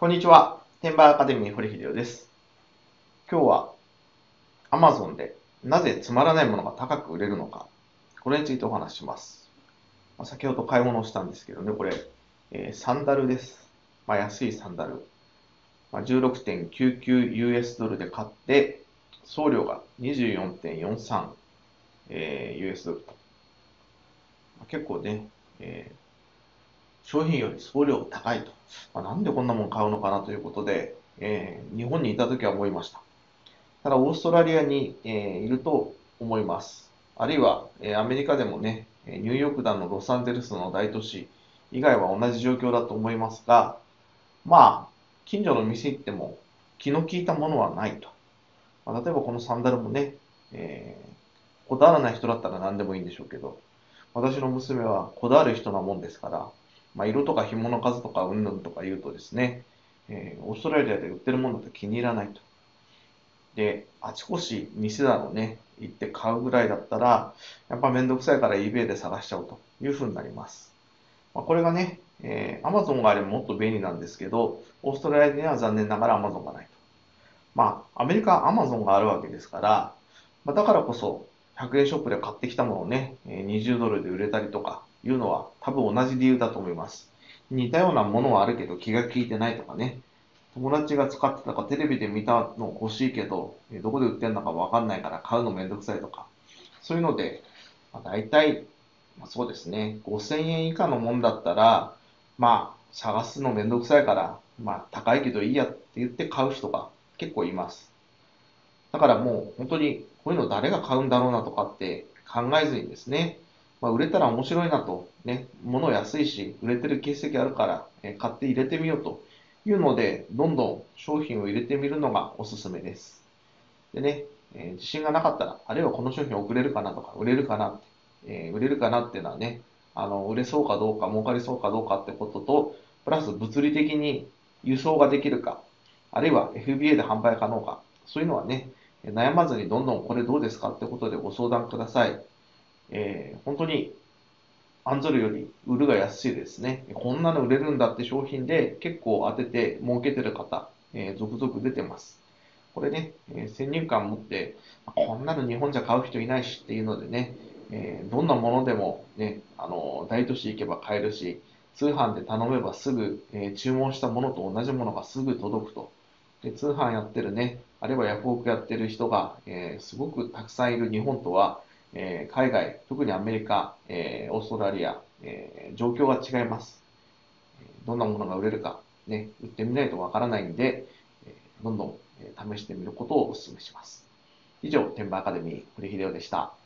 こんにちは。転売アカデミー堀秀夫です。今日は Amazon でなぜつまらないものが高く売れるのか、これについてお話しします。まあ先ほど買い物をしたんですけどね、これ、えーサンダルです。まあ、安いサンダル。まあ、16.99US ドルで買って、送料が24.43、えー US ドル。まあ結構ね、えー商品より送料高いと。まあ、なんでこんなもん買うのかなということで、えー日本にいた時は思いました。ただ、オーストラリアに、えーいると思います。あるいは、えーアメリカでもね、ニューヨークだのロサンゼルスの大都市以外は同じ状況だと思いますが、まあ、近所の店行っても気の利いたものはないと。まあ、例えばこのサンダルもね、えーこだわらない人だったら何でもいいんでしょうけど、私の娘はこだわる人なもんですから、まあ、色とか紐の数とかうんぬんとか言うとですね、えーオーストラリアで売ってるものだと気に入らないと。で、あちこち店だのね、行って買うぐらいだったら、やっぱめんどくさいから eBay で探しちゃおうというふうになります。まあ、これがね、えー Amazon があればもっと便利なんですけど、オーストラリアには残念ながら Amazon がないと。まあ、アメリカは Amazon があるわけですから、まあ、だからこそ、100円ショップで買ってきたものをね、20ドルで売れたりとかいうのは多分同じ理由だと思います。似たようなものはあるけど気が利いてないとかね、友達が使ってたかテレビで見たの欲しいけど、どこで売ってんのかわかんないから買うのめんどくさいとか、そういうので、まあ、大体、まあ、そうですね、5000円以下のもんだったら、まあ、探すのめんどくさいから、まあ、高いけどいいやって言って買う人が結構います。だからもう本当にこういうの誰が買うんだろうなとかって考えずにですね、まあ、売れたら面白いなと、ね、物安いし、売れてる形跡あるから、え買って入れてみようというので、どんどん商品を入れてみるのがおすすめです。でね、え自信がなかったら、あるいはこの商品送れるかなとか、売れるかなって、えー売れるかなっていうのはね、あの、売れそうかどうか、儲かりそうかどうかってことと、プラス物理的に輸送ができるか、あるいは FBA で販売可能か、そういうのはね、悩まずにどんどんこれどうですかってことでご相談ください。えー本当に案ずるより売るが安いですね。こんなの売れるんだって商品で結構当てて儲けてる方、えー続々出てます。これね、えー先入観持って、こんなの日本じゃ買う人いないしっていうのでね、えーどんなものでもね、あの、大都市行けば買えるし、通販で頼めばすぐ、えー注文したものと同じものがすぐ届くと。で、通販やってるね、あるいはヤフオクやってる人が、えーすごくたくさんいる日本とは、えー海外、特にアメリカ、えーオーストラリア、えー状況が違います。どんなものが売れるか、ね、売ってみないとわからないんで、えーどんどん試してみることをお勧めします。以上、天馬アカデミー、堀秀夫でした。